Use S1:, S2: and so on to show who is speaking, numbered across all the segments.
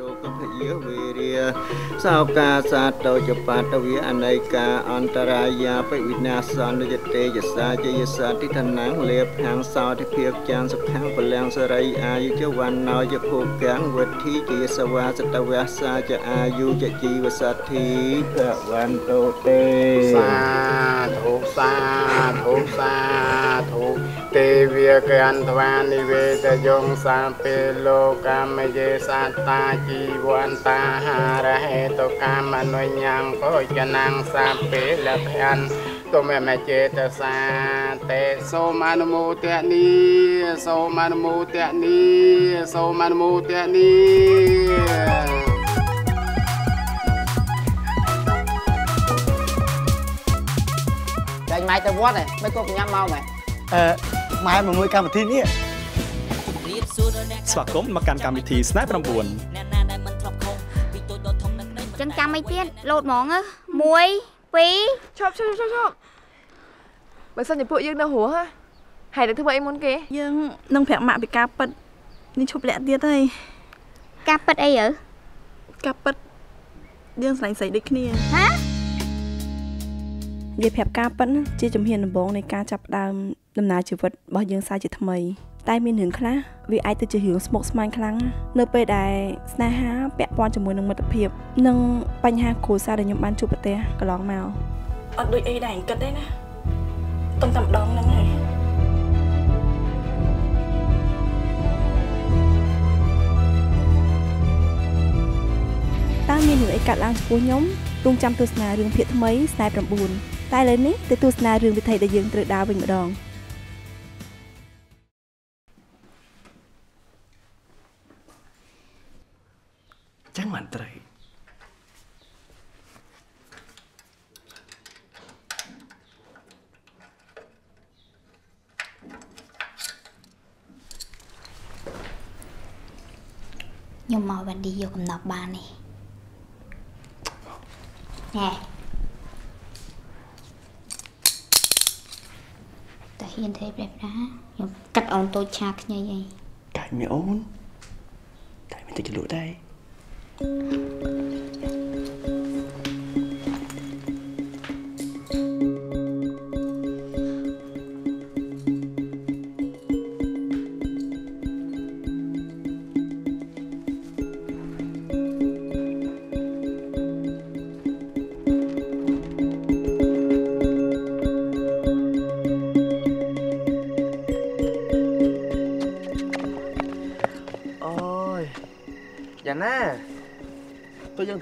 S1: រោគភយាវេរាសោកាសាតោចបាតវិអនេកាអន្តរាយាបវិនាសនុយតេយសាជយសាតិធនាងលេភាំងសោតិភិកចានសុខាំងពលំសរិយអាយុជវណ្ណោយភោកាំងវធិជាសវាសតវសាចអាយុចជីវសទ្ធិភវន្តោទេ
S2: សាធុសាធុសាធុ ទេវាកអន្តវានិវេតយងសាពេលោកម្មយេសត្តាជីវន្តាហារហេតុកម្មអនុញ្ញាងភោចនាងសាពេលភ័នទុមេមចេតសាតេសូមអនុមោទនីសូមអនុមោទនីសូមអនុមោទនី
S3: ចាញ់ម៉ែទៅវត្តហ៎មិនគប់ញ៉ាំមកម៉ែ
S4: អឺម៉ែមកមួយកម្មវិធីនេះ
S5: ស្វាគមន៍មកកាន់កម្មវិធីស្នេហ៍9
S6: ចឹងចាំអីទៀតលោតហ្មង1 2
S7: ឈប់ឈប់ឈប់ឈប់បើសិនជាពួកយើងនៅរស់ហើយនឹងធ្វើអីមុនគេ
S8: យើងនឹងប្រាប់ម៉ាក់ពីការប៉ិតនេះឈប់លាក់ទៀតហើយ
S6: ការប៉ិតអីយើ
S8: ការប៉ិតយើងស្លាញ់ស្រីដូចគ្នា
S6: ហ៎
S8: និយាយប្រាប់ការប៉ិនជាជំហានដំបូងនៃការចាប់ផ្ដើម ដំណើរជីវិតរបស់យើងសាជាថ្មី តែមានរឿងខ្លះវាអាចទៅជារឿងស្មុគស្មាញខ្លាំងនៅពេលដែលស្នេហាពាក់ព័ន្ធជាមួយនឹងមិត្តភាពនិងបញ្ហាគ្រួសារដែលខ្ញុំបានជួបប្រទះកន្លងមកអត់ដូចអីដែរគិតទេណាតុងតែម្ដងហ្នឹងហើយតើមានរឿងអីកាត់ឡើងចំពោះខ្ញុំរងចាំទស្សនារឿងភាគថ្មីស្នេហ៍9តែឥឡូវនេះទៅទស្សនារឿងវិថីដែលយើងត្រូវដើរវិញម្ដង
S4: ចឹងមិនត្រូវ
S6: ខ្ញុំមកវ៉ាន់ឌីយកកំណប់បាននេះណែហ៊ានទេព្រះណាខ្ញុំកាត់អូនតូចឆាខ្ញីអី
S4: កាច់មានអូនតែមានតែចលក់ដែរ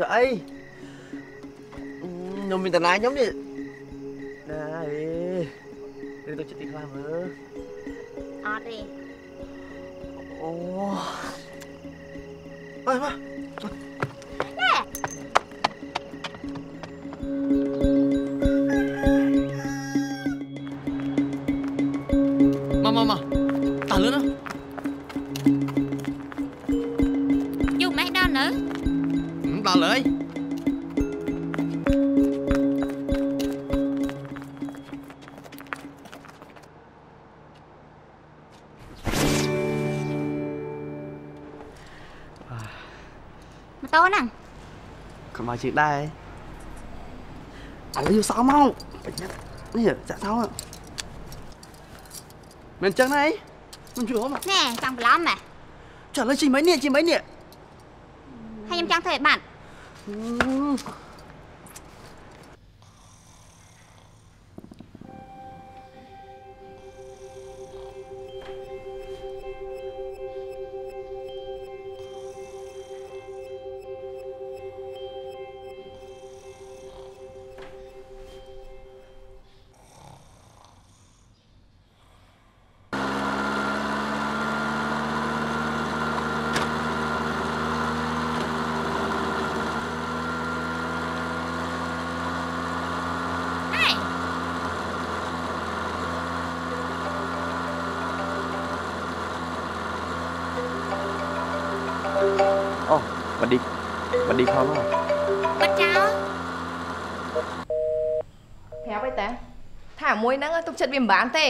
S4: ធ្វើអីខ្ញុំមានតាណាខ្ញុំនេះណាអេនេះទៅចិត្តទីខ្លះមើល
S6: អត់ទេ
S4: អូមកមក មកជិះដែរឥឡូវយកសោមកនេះចាក់សោមិនចឹងណាអីមិនជួយហម
S6: ណែចង់បន្លំហ៎
S4: ចុះឥឡូវជិះមិននេះជិះមិននេះ
S6: ហើយខ្ញុំចង់ធ្វើឲ្យបាត់
S4: បាឌីខំហ៎
S6: បាត់ចោល
S7: ប្រាប់អីតាថាមួយហ្នឹងទុកចិត្តវាមិនបានទេ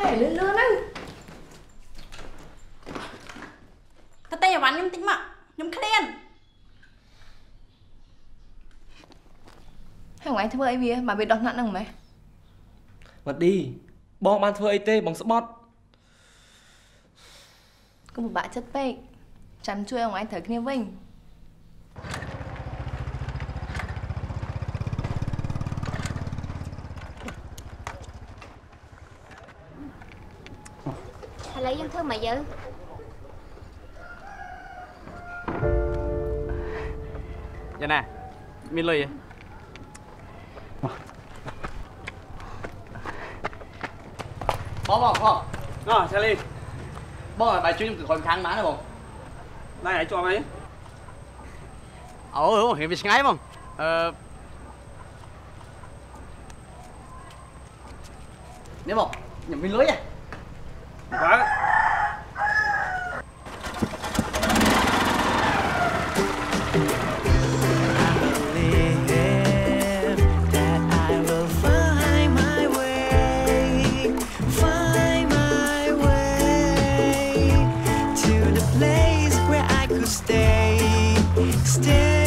S6: ណែ
S9: លឿនលឿ
S4: នទៅ
S10: ទៅតែអាវ៉ាន់ខ្ញុំតិចមកខ្ញុំឃ្លាន
S7: ហើយថ្ងៃធ្វើអីវាបើវាដោះណាត់ហ្នឹងម៉េះ
S11: វ៉ាឌីបងបានធ្វើអីទេបងស្បត់
S7: កុំពិបាកចិត្តពេកចាំជួយឲ្យថ្ងៃត្រូវគ្នាវិញ
S6: ឥឡូវយើងធ្វើមកយើ
S9: យ៉ាងណាមានលុយទេបងបងបងណោះឆាលីបងឲ្យបាយជួយខ្ញុំគឺខំខាងបាន Still.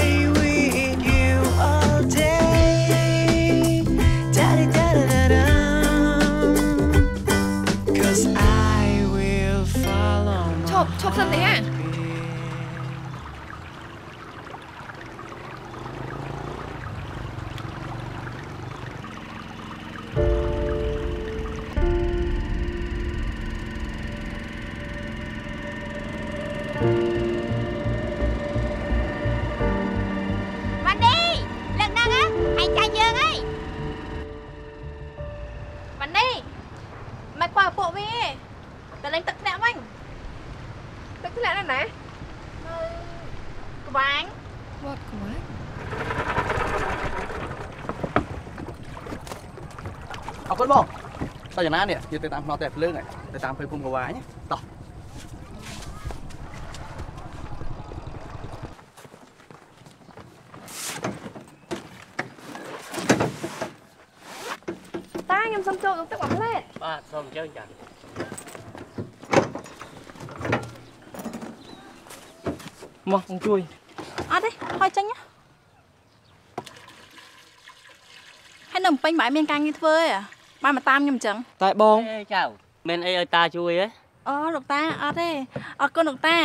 S9: យ៉ាង
S6: ណា
S4: នេះ
S9: យើងទៅតាមផ្នត់តែភ្លើងហើយទៅតាមភើភូមិកវាញតោះ
S7: តាខ្ញុំសុំចូលក្នុងទឹកមួយផ្លែត
S12: បាទសូមអញ្ជើញចា
S11: មកបងជួយ
S10: អត់ទេហើយចេញណាហើយនៅភ្នំពេញមិនមានការងារធ្វើទេ បានមកតាមខ្ញុំអញ្ចឹង
S11: តែបង
S12: អេចៅមានអីឲ្យតាជួយហ៎
S10: អូលោកតាអត់ទេអរគុណលោកតា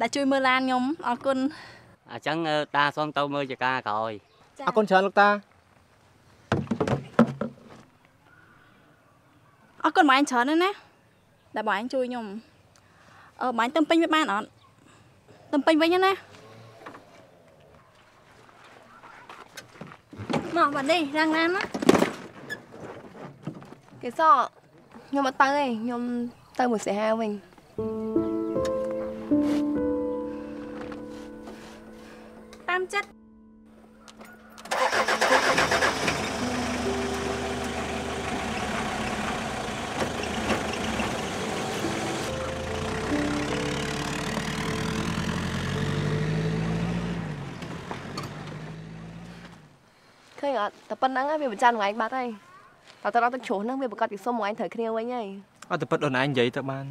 S10: ដែលជួយមើលឡានខ្ញុំអរគុណ
S12: អញ្ចឹងតាសូមទៅមើលចការក្រោយ
S11: អរគុណច្រើនលោកតា
S10: អរគុណបងឯងច្រើនណាស់ណាដែលបងឯងជួយខ្ញុំអឺបងឯងទៅពេញវាបានអត់ទៅពេញវិញណាមកបាត់នេះរាំងឡានណា
S7: គេសខ្ញុំអត់ទៅទេខ្ញុំទៅមួយសិហាវិញ
S10: តាមចិត្ត
S7: ឃើញអត់តែប៉ុណ្្នឹងហើយវាប្រចាំថ្ងៃបាត់ហើយ តើទៅដល់ទឹកជ្រោះហ្នឹងវាប្រកាសជាសុំថ្ងៃត្រូវគ្នាវិញហើយ
S11: អត់តែប៉ិតអូនឯងនិយាយទៅបាន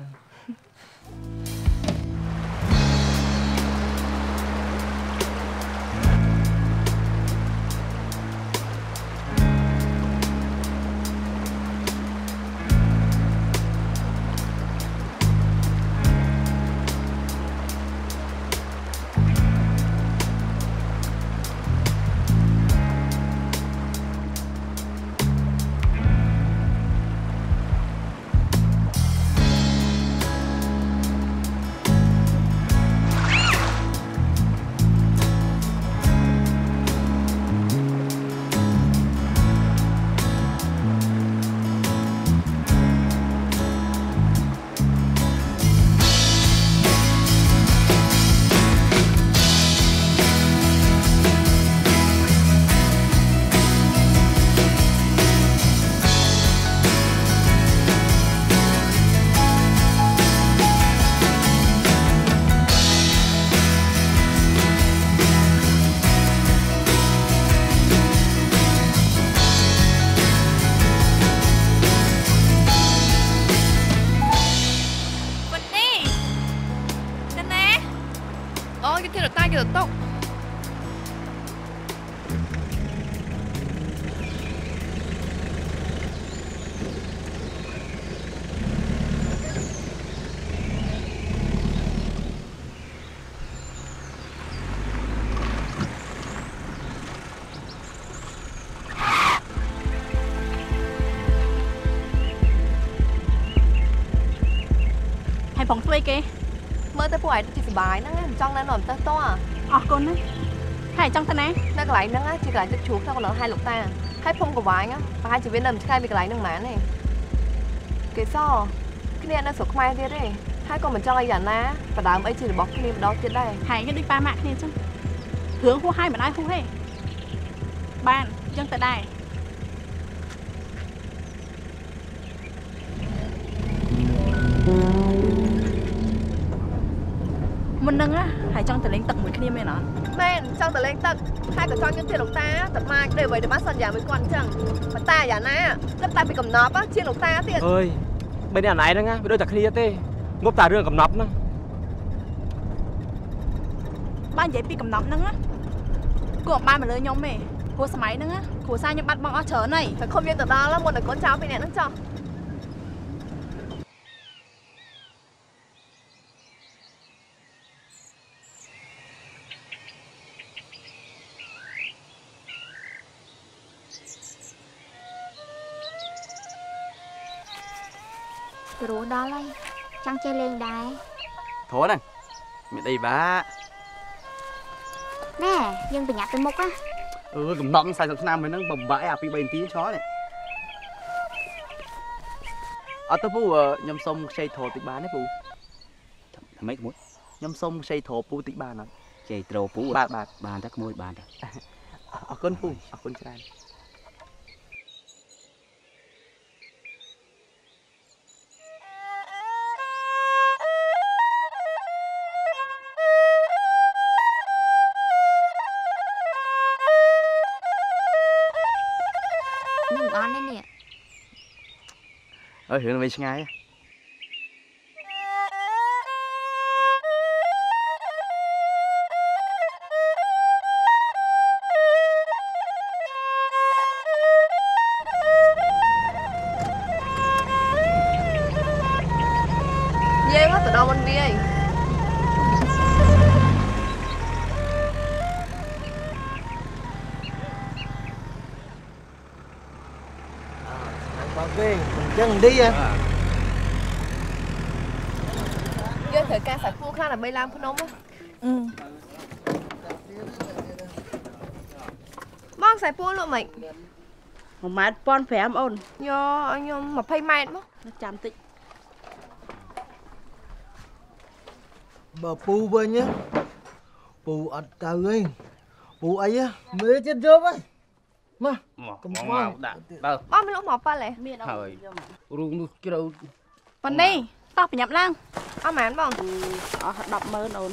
S10: ផងធ្វើអីគេ
S7: មើលទៅពួកឯងទៅសុបាយហ្នឹងណាមិនចង់នៅនៅផ្ទះតោះ
S10: អរគុណណាហើយចង់ទៅណា
S7: នៅកន្លែងហ្នឹងណាជាកន្លែងទឹកជ្រោះក្នុងកន្លែងហែលោកតាហើយភូមិកវាញណាប្រហែលជាវានៅមិនឆ្ងាយពីកន្លែងហ្នឹងហ្មងទេគេសគ្នានៅស្រុកខ្មែរទៀតទេហើយក៏មិនចង់ឲ្យយ៉ាងណាបដើមអីជារបស់គ្នាម្ដងទៀតដែរ
S10: ហើយគេដូចប៉ាម៉ាក់គ្នាអញ្ចឹងរឿងហួសហើយមិនដែរហួសទេបានអញ្ចឹងទៅដែរ មុននឹងណាហើយចង់ទៅលេងទឹកមួយគ្នាមែនអត់
S7: មែនចង់ទៅលេងទឹកហើយក៏ចង់យកទៀតលោកតាទៅម៉ាចដូចអ្វីដែលបានសន្យាមួយគាត់អញ្ចឹងប៉ុន្តែយ៉ាងណាគិតតែពីកំណប់ជាងលោកតាទៀត
S11: អើយបីនេះអាណៃហ្នឹងណាវាដូចតែគ្នាទេងប់តែរឿងកំណប់ហ្នឹង
S10: បាននិយាយពីកំណប់ហ្នឹងណាគួរអត់បានមកលើខ្ញុំទេព្រោះសម័យហ្នឹងណាគ្រួសារខ្ញុំបាត់បង់អស់ច្រើនហើយ
S7: តែខ្ញុំយើងទៅដល់មុនតែកូនចៅពីអ្នកហ្នឹងចោះ
S6: ដល់ហើយចង់ចេះលេងដែរ
S4: ធរហ្នឹងមានអីបា
S6: ណែយើងប្រញាប់ទៅមុខណា
S4: អឺកំណត់40ឆ្នាំហ្នឹងបំបាក់អាពី3នាទីឆ្លនេះអត់ទៅពូអឺខ្ញុំសុំខ្ចីធរតិចបានទេពូ
S12: ម៉េចមួយ
S4: ខ្ញុំសុំខ្ចីធរពូតិចបានអត់
S12: ជ័យត្រូពូ
S4: បាទបាទ
S12: បានតែក្មួយបានតែ
S4: អរគុណពូអរគុណច្រើន
S6: អើ
S4: រឿងវិញឆ្ងាយ
S13: អញ្ចឹងឌីហ៎
S7: យើងត្រូវការសាច់គូខ្លះដើម្បីឡើងភ្នំណាបងខ្សែពួរលក់មិន
S14: 1ម៉ែត្រ1500អូន
S7: យកឲ្យខ្ញុំ20ម៉ែត្រមក
S14: ចាំតិច
S13: បើពូវិញណាពូអត់ទៅទេពូអីហ៎មើលចិត្តយកហ៎មក កុំមក
S4: ដាក់បើ
S7: បងមិនលក់មកប៉ាល់ទេមាន
S4: ហើយរូងនោះជ្រៅ
S10: ប៉ុណ្នេះតោះប្រញាប់ឡើង
S7: អត់មែនបង
S14: អស់100000អូន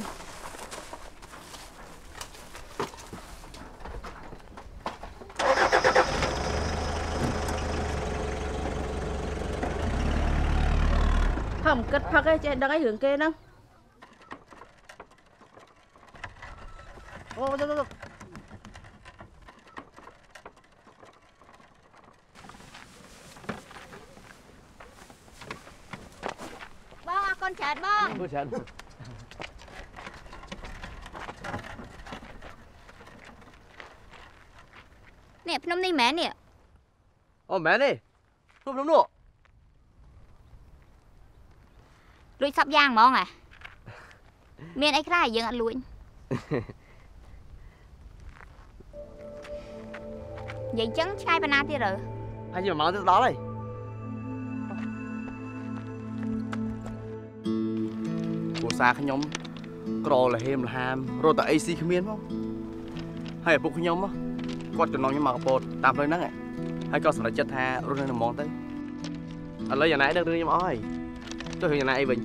S14: ហឹមគិតផឹកឯងចេះដឹងឯងរឿងគេហ្នឹងអូទៅទៅ
S6: បងអរគុណ ច្រើនបង
S4: ពូច្រើន
S6: នេះភ្នំនេះមែននេះ
S4: អូមែនទេនោះនោះនោះ
S6: រួចសັບយ៉ាងហ្មងអាមានអីខ្លះឲ្យយើងអត់លួចនិយាយអញ្ចឹងឆ្ងាយប៉ុណ្ណាទៀតរើ
S4: ហើយជា1ម៉ោងទៅដល់ហើយ គ្រួសារខ្ញុំក្រលហេមលហាមរត់តែអីស៊ីគ្មានមកហើយឪពុកខ្ញុំហ៎គាត់ចំណងខ្ញុំមកកពតតាមផ្លូវហ្នឹងហ៎ហើយក៏សម្រេចចិត្តថារស់នៅនៅហ្មងទៅឥឡូវយ៉ាងណាដឹងរឿងខ្ញុំអស់ហើយទៅរឿងយ៉ាងណាអីវិញ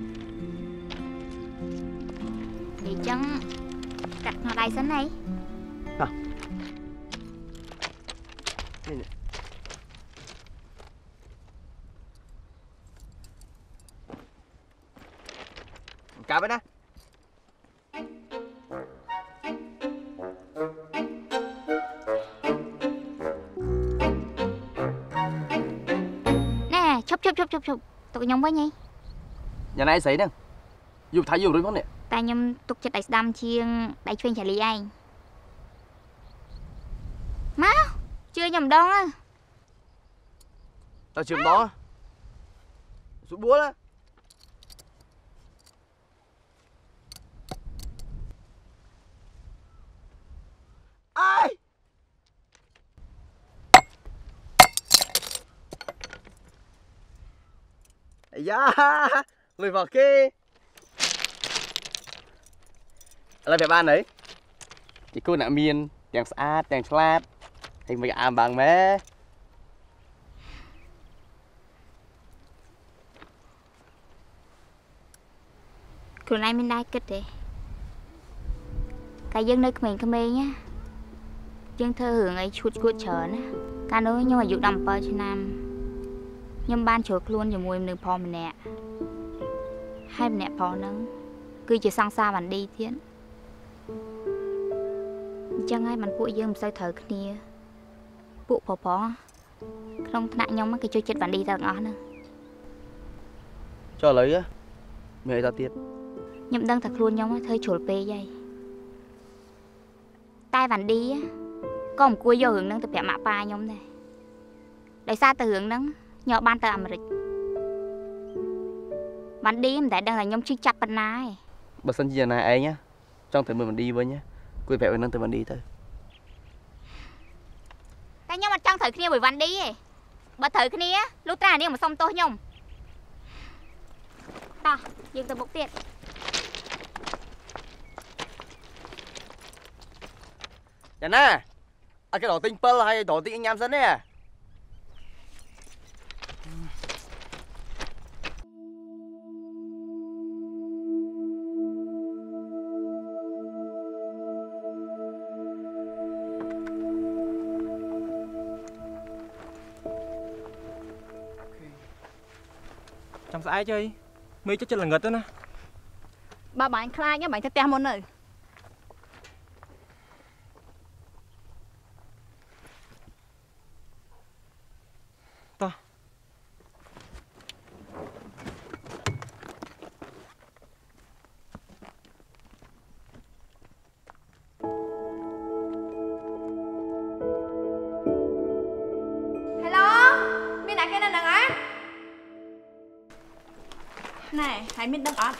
S6: និយាយអញ្ចឹងកាត់ក្នុងដៃសិនហី
S4: នេះ ជប់
S6: ជប់ទុកខ្ញុំវិញហី
S4: យ៉ាងណាស្រីហ្នឹងយកថាយករួចផងនេះ
S6: តែខ្ញុំទុកចិត្តដៃស្ដាំជាងដៃឆ្វេងចាលីឯងមកជឿខ្ញុំម្ដង
S4: ទៅជឿម្ដងសុបួលណាអើយ លុយមកគេឥឡូវប្រាប់បានអីជាគូអ្នកមានទាំងស្អាតទាំងឆ្លាតហើយមិនអាមបាំងម៉ែ
S6: ខ្លួនឯងមានដែរគិ ខ្ញុំអាយុ17ឆ្នាំខ្ញុំបានជ្រុលខ្លួនជាមួយមនុស្សផងម្នាក់ហើយម្នាក់ផងហ្នឹងគឺជាសង្សារវ៉ាន់ឌីទៀតអញ្ចឹងហើយមិនពួកយើងមិនសូវត្រូវគ្នាពួកប្រុសប្រុសក្នុងថ្នាក់ខ្ញុំគេជួយចិត្តវ៉ាន់ឌីទាំងអស់ហ្នឹង
S4: ចុះឥឡូវមានអីតទៀត
S6: ខ្ញុំដឹងថាខ្លួនខ្ញុំធ្វើជ្រុលពេកហើយតែវ៉ាន់ឌីក៏មិនគួរយករឿងហ្នឹងទៅប្រាប់ម៉ាក់ប៉ាខ្ញុំដែរដោយសារតែរឿងហ្នឹង ខ្ញុំបានទៅអាមេរិកវ៉ាន់ឌីមិនដែលដឹងថាខ្ញុំជិះចាប់ប៉ុណ្ណាឯង
S4: បើសិនជាយ៉ាងណាឯងណាចង់ទៅមើលវ៉ាន់ឌីវិញណាគួរប្រាប់ឲ្យនឹងទៅវ៉ាន់ឌីទៅ
S6: តែខ្ញុំអត់ចង់ត្រូវគ្នាមួយវ៉ាន់ឌីទេបើត្រូវគ្នាលុះត្រានាងមកសុំទោសខ្ញុំតោះយើងទៅមុខទៀត
S4: យ៉ាងណាអត់គេដល់ទិញពិលហើយដល់ទិញញ៉ាំសិនទេ
S11: ចាំស្អែកអីមេចុះចិត្តល្ងិតទៅណា
S10: បើបាញ់ខ្លាចបាញ់ទៅផ្ទះមុនទៅ
S7: ហើ
S10: យមានដឹងអត់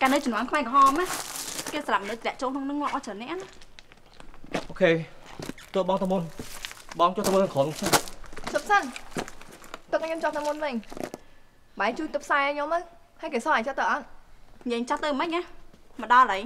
S10: កាលនៅជំនាន់ខ្មែរក្រហមណាគេស្លាប់មនុស្សធ្លាក់ចូលក្នុងនឹងងាប់អស់ច្រើនអ្នកណា
S11: អូខេតើបងទៅមុនបងចុះទៅមុនក្រុមខ្ញុំ
S7: ជប់សិនទុកខ្ញុំចុះទៅមុនវិញបាយជួយទៅផ្សាយឲ្យខ្ញុំទៅហើយគេសោះឲ្យចុះទៅអត់
S10: និយាយចាស់ទៅមិនណាមកដល់ហើយ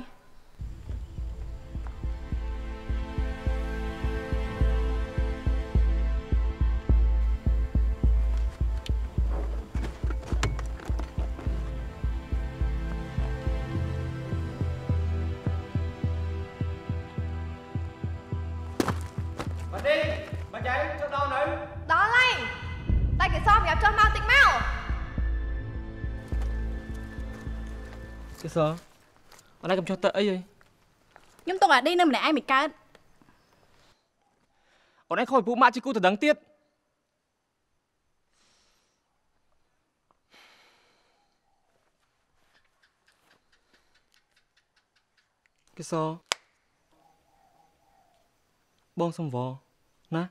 S7: គេស
S11: អត់ឯងកំចុះទៅអីហី
S10: ខ្ញុំទុកអាឌីនៅម្នាក់ឯងមិនកើត
S11: អូនឯងខូចពួកម៉ាក់ជីគូទៅដឹងទៀតគេសបងសំវណា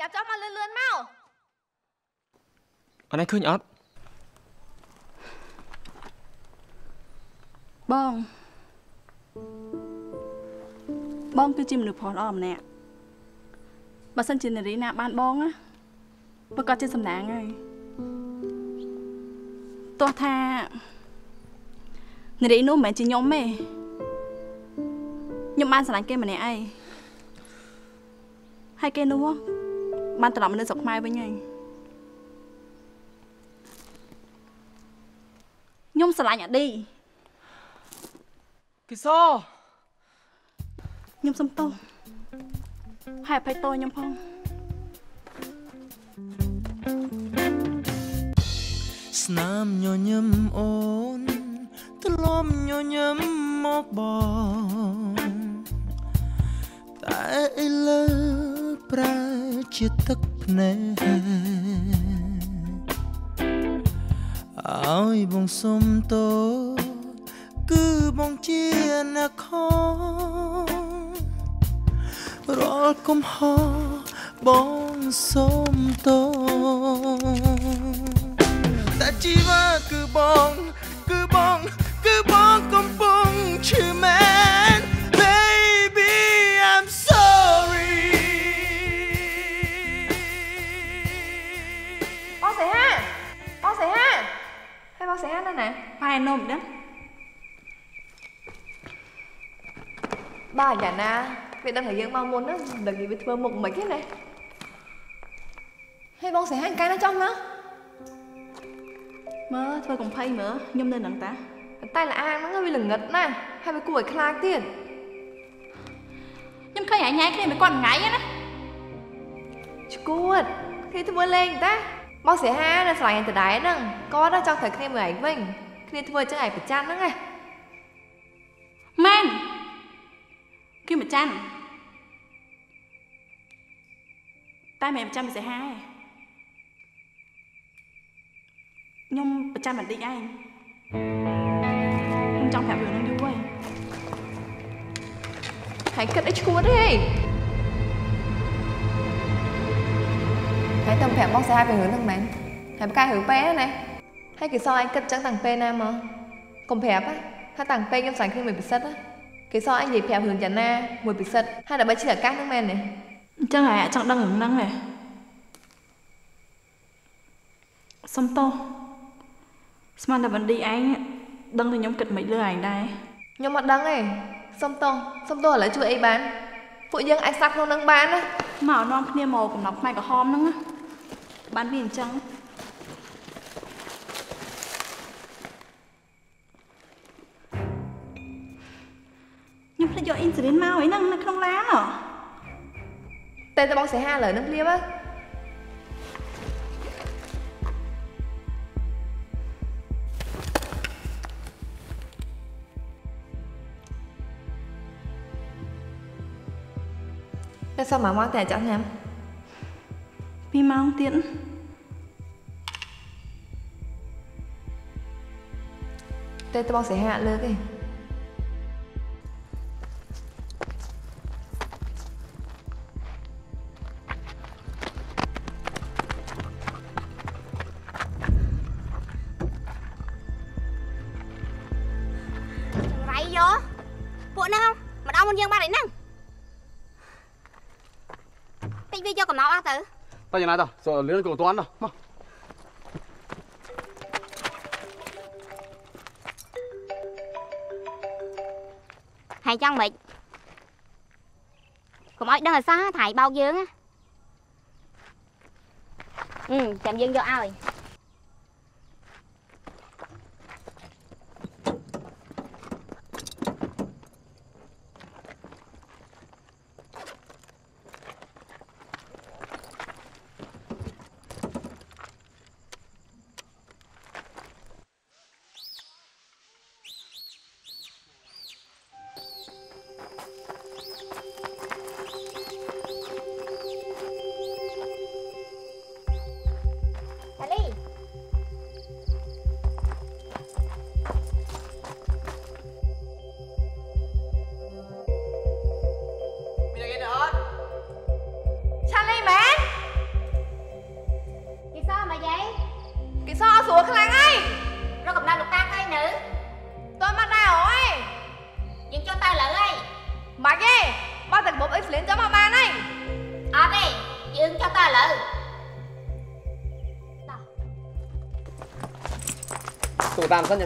S10: តែ
S7: ប្រញាប់ចុះមកលឿនលឿនមក
S11: អូនឯងឃើញអត់
S10: បងបងគឺជាមនុស្សប្រុសល្អម្នាក់បើសិនជានារីណាបានបងណាប្រកាសជាសំណាងហើយទោះថានារីនោះមិនមែនជាខ្ញុំទេខ្ញុំបានស្រឡាញ់គេម្នាក់ឯងហើយគេនោះ បានត្រឡប់មកនៅស្រុកខ្មែរវិញហើយខ្ញុំស្រឡាញ់អាឌី
S11: គេស
S10: ខ្ញុំសុំទោសហើយអភ័យទោសខ្ញុំផង
S15: ស្នាមញញឹមអូនធ្លាប់ញញឹមមកបងតែឥឡូវប្រែជា ទឹកភ្នែកឲ្យបងសុំទោសគឺបងជាអ្នកខរាល់កំហុសបងសុំទោសតែជីវិតគឺបង គឺបង គឺបងកំពុងឈឺមែនែនមដឹង
S7: បាទយ៉ាងណាវាដឹងថាយើងមកមុនហ្នឹងដឹងនិយាយវាធ្វើមុខមិនហ្នឹងណាហើយបងសិហាកាយណាចង់ណា
S10: មើលធ្វើកំភៃមើលខ្ញុំនៅនឹងតា
S7: តែលអាងហ្នឹងវាល្ងឹតណាស់ហើយវាគួរឲ្យខ្លាចទៀត
S10: ខ្ញុំឃើញអាញ៉ៃគ្នាមិនគាត់ថ្ងៃណា
S7: ឈួតគេធ្វើលេងតាបងសិហានៅស្រឡាញ់តដែរហ្នឹងគាត់ចង់ត្រូវគ្នាមួយឯងវិញ គ្នាធ្វើអញ្ចឹងឯងប្រច័ណ្ឌហ្នឹងណា
S10: មែនគេមិនចាន់តែមិនប្រចាំពិសេសហើយខ្ញុំប្រចាំបន្តិចឯងខ្ញុំចង់ប្រាប់រឿងហ្នឹងយូរហើយ
S7: ហើយគិតអីឈួតទេហើយតំប្រាប់បងស្រីហាពីរឿងហ្នឹងមែនហើយប្រកាសរឿងពេណា ហើយគេសអឯងគិតចឹងតាំងពេលណាមកកុំប្រាប់ណាថាតាំងពេលខ្ញុំស្រឡាញ់គ្នាមួយពិសិដ្ឋណាគេសអឯងនិយាយប្រាប់រឿងយ៉ាងណាមួយពិសិដ្ឋហើយដើម្បីឆ្លៀតឱកាសហ្នឹងមែនទេ
S10: អញ្ចឹងហើយអត់ចង់ដឹងរឿងហ្នឹងទេសុំទោសស្មានតែបណ្ឌីឯងដឹងថាខ្ញុំគិតមិនលើឯងដែរ
S7: ខ្ញុំអត់ដឹងទេសុំទោសសុំទោសឥឡូវជួយអីបានពួកយើងអាចស្ដាប់ក្នុងនឹងបានណា
S10: មកនាំគ្នាមកកំណត់ផ្នែកក្រហមហ្នឹងណាបានវាអញ្ចឹង ខ្ញុំភ្លេចយកអ៊ីនស៊ូលីនមកអីហ្នឹងនៅក្នុងឡានហ៎
S7: តែតបងសេហាឥឡូវហ្នឹងភ្លាមហ៎តែសមមកតែចាំញ៉ាំ
S10: ពីម៉ោងទៀត
S7: តែតបងសេហាលើកទេ
S6: រៃ តើយ៉ាងណាតើស
S4: លឿនក៏តាន់ដល់មក
S6: ហើយចង់មិនកុំឲ្យដឹងឲ្ទូ
S7: តាម
S4: សិន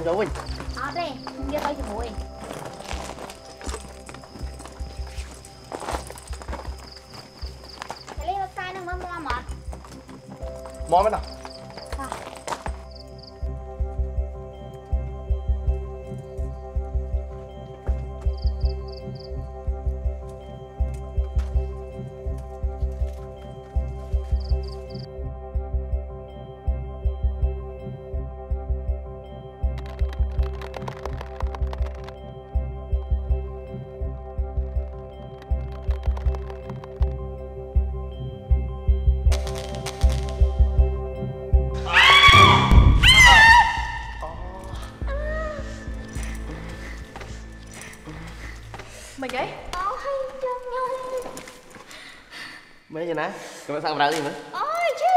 S6: យ៉ាង
S11: ណាកំពុងសាកម្ដៅនេះមើល
S6: អូយជឺ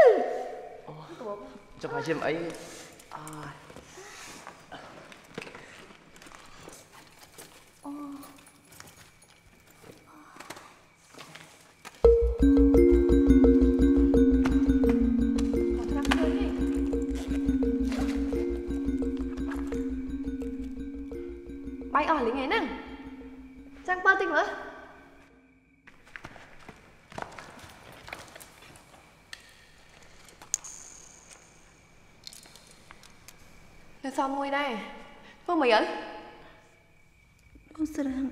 S11: ចាំហើយជាអីអើ
S7: 150 đây Phương Mỹ ơi 옷이랑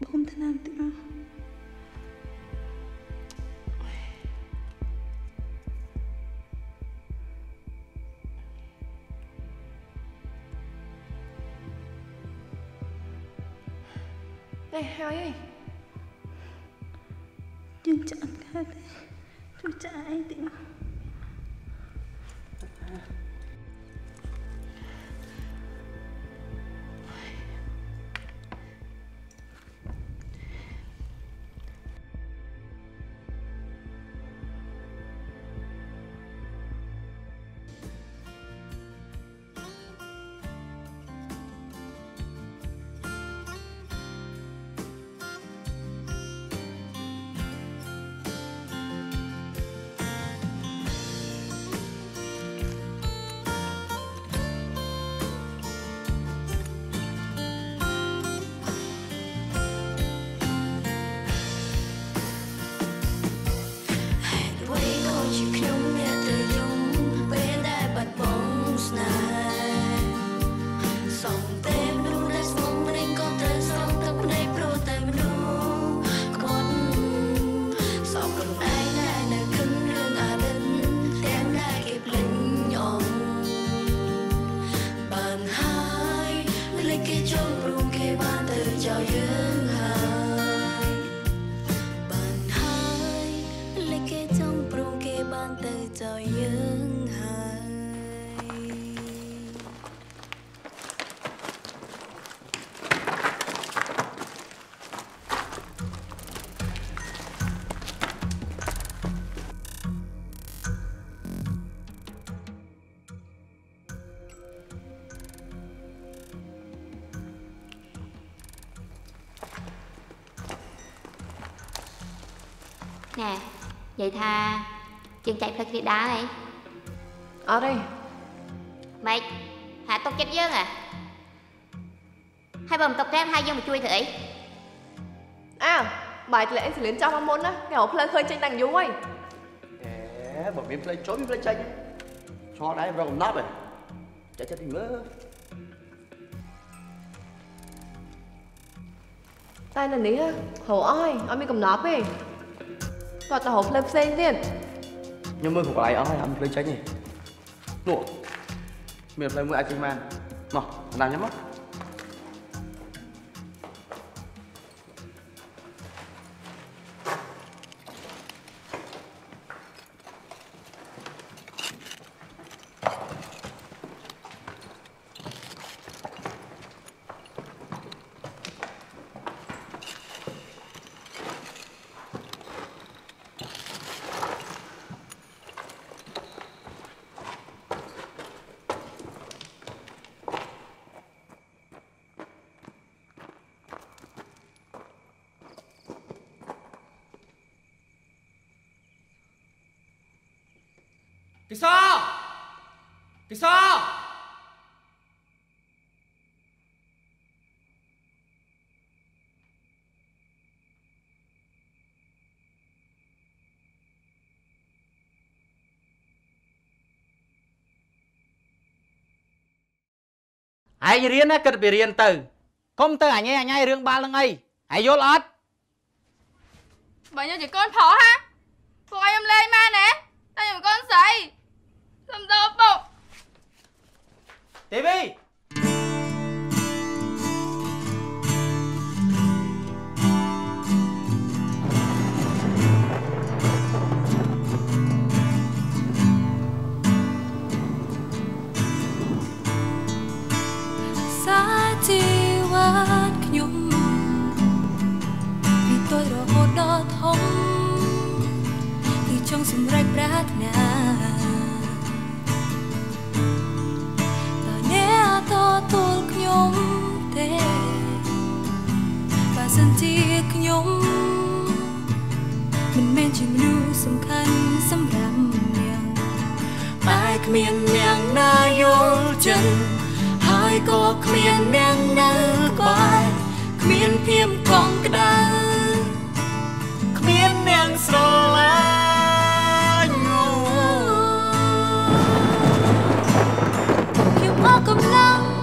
S7: 먹으면 되나 들어
S16: 네, 혜영이 យាយ
S6: ថាជាងចែកផ្លូវគ្នាដើរអី
S16: អត់ទេ
S6: ម៉េចហាຕົកចិត្តយើងហ៎ហើយបើមិនຕົកទេហើយយើងមកជួយធ្វើអី
S16: អើបាយធ្លាក់អីសលៀនចោះមកមុនណាគេរកផ្លូវឃើញចេញតាំងយូរហើយ
S4: អេបើមានផ្លេចចូលមានផ្លេចចេញឆ្លងដែររកកំណត់ហ៎ចេះចិត្តទីមើល
S16: តែនៅនេះហ៎រកអស់ហើយអត់មានកំណត់ទេ គាត់ទៅរកផ្លូវផ្សេងទៀត
S4: ខ្ញុំមើលគ្រប់កន្លែងអស់ហើយអត់មានផ្លេចចេញទេនោះមានផ្លេចមួយអាចចេញបានមកបណ្ដាខ្ញុំមក
S3: ពិសោពិសោ
S17: ឯងរៀនណាគិតពីរៀនទៅកុំទៅអញឯងអញឯងរឿងបាល់នឹងអីឯងយល់អត់
S18: បើខ្ញុំជាកូនប្រុសហាពួកខ្ញុំលេងមែនទេតែខ្ញុំកូនស្រីសំដៅពុក
S17: ទេវី
S19: ចង់សម្រេចប្រាថ្នាតើអ្នកទទួលខ្ញុំទេបើសិនជាខ្ញុំមិនមែនជាមនុស្សសំខាន់សម្រាប់នាងតែគ្មាននាងណាយល់ចិត្តហើយក៏គ្មានអ្នកនៅក្បែរគ្មានភាពកងក្ដៅគ្មានអ្នកស្រឡាញ់ ខ្ញុំ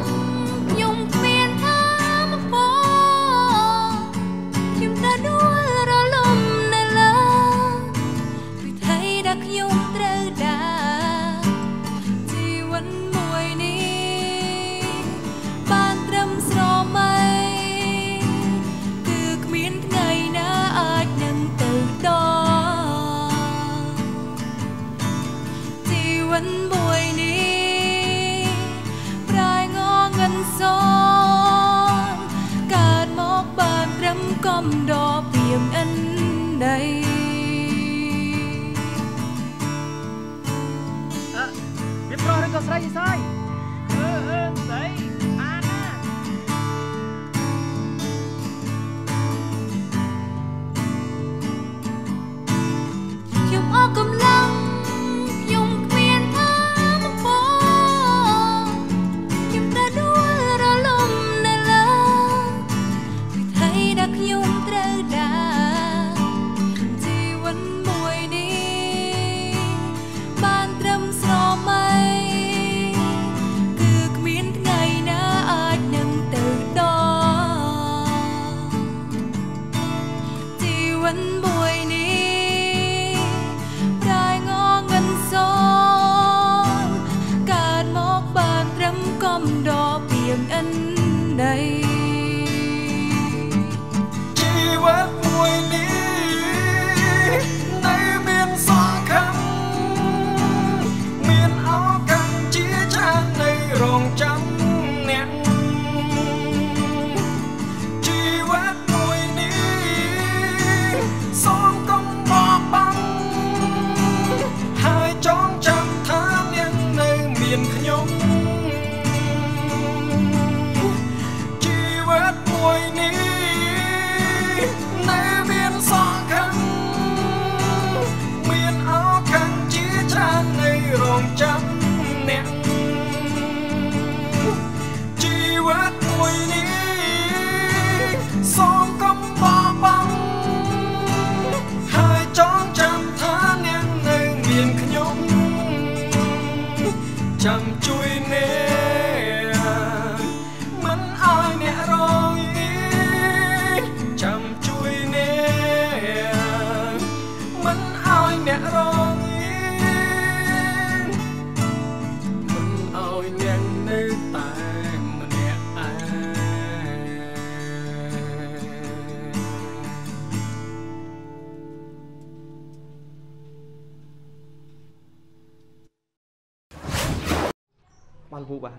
S17: បានពូ
S11: បា
S17: ទ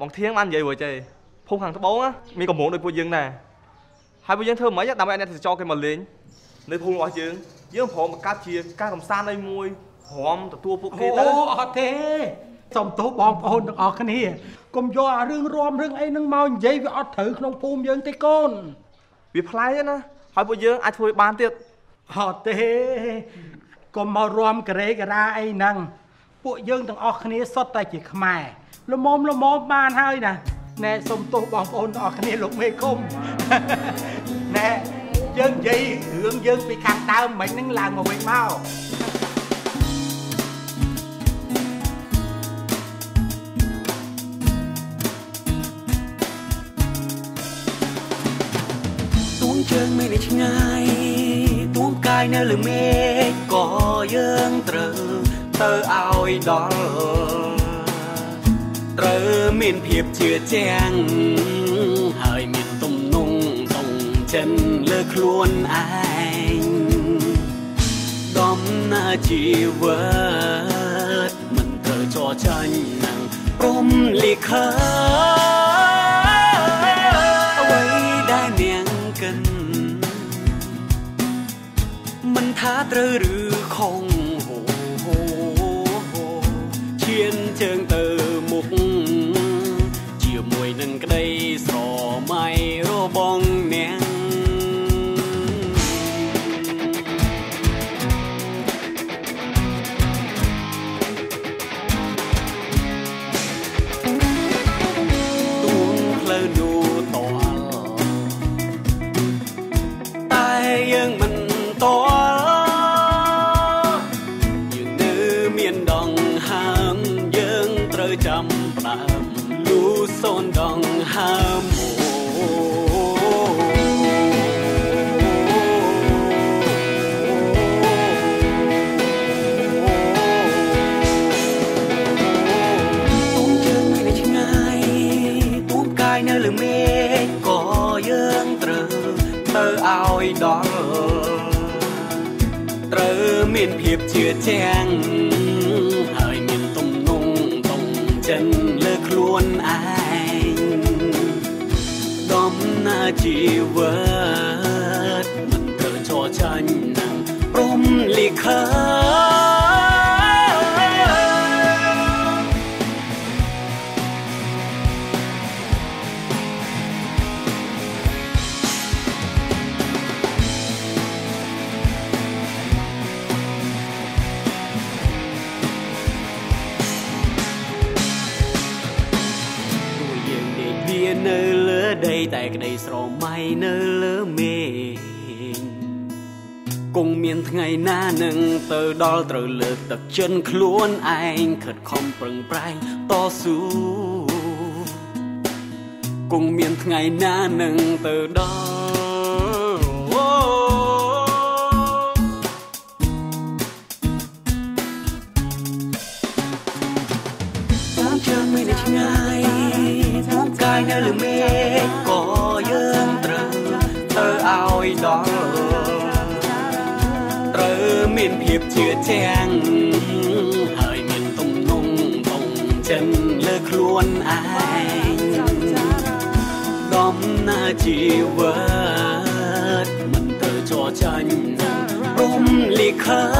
S17: បង
S11: ធៀងបាននិយាយរួចទេភូមិខាងត្បូងណាមានកម្រងដូចពួកយើងដែរហើយពួកយើងធ្វើមិនដើម្បីឲ្យអ្នកទេសចរគេមកលេងនៅភូមិរបស់យើងយើងព្រមបង្កើតជាការកំសាន្តឲ្យមួយព្រមទទួលពួកគេទៅ
S20: អូអត់ទេសុំទោសបងប្អូនទាំងអស់គ្នាកុំយកអារឿងរំរឿងអីហ្នឹងមកនិយាយវាអត់ត្រូវក្នុងភូមិយើងទេកូន
S11: វាប្លែកទេណាហើយពួកយើងអាចធ្វើបានទៀត
S20: អត់ទេកុំមករំការ៉េការ៉ាអីហ្នឹង ពួកយើងទាំងអស់គ្នាសុទ្ធតែជាខ្មែរល្មមល្មមបានហើយណាណែសុំទោសបងប្អូនទាំងអស់គ្នាលោកមេឃុំណែយើងនិយាយរឿងយើងពីខាងដើមមិញហ្នឹងឡើងមកវិញមក
S21: ទួងជើងមេឃនៅឆ្ងាយទួងកាយនៅលើមេឃក៏យើងត្រូវ ទៅឲ្យដល់ត្រូវមានភាពជឿជាក់ហើយមានទំនងតុងចិនលើខ្លួនឯងដំណើរជីវិតមិនត្រូវចរចាញ់នឹងព្រមលិខិតអ្វីដែលនាងកិនមិនថាត្រូវឬ ទាំងហើយមានទំនងតងចិនលើខ្លួនឯងដំណើរជីវិតមិនត្រូវចោលចាញ់នឹងព្រមលិខិត នៅលើមេឃគង់មានថ្ងៃណានឹងទៅដល់ត្រូវលើកទឹកចិនខ្លួនឯងខិតខំប្រឹងប្រែងតស៊ូគង់មានថ្ងៃណានឹងទៅដល់តាមចាំមិនឆ្ងា
S15: យតាមកាយនៅ
S19: លើ nghiệp chưa trang hơi miền tung nung bồng chân lơ luôn ai đom na chỉ vớt mình tự cho chân rung lì khơi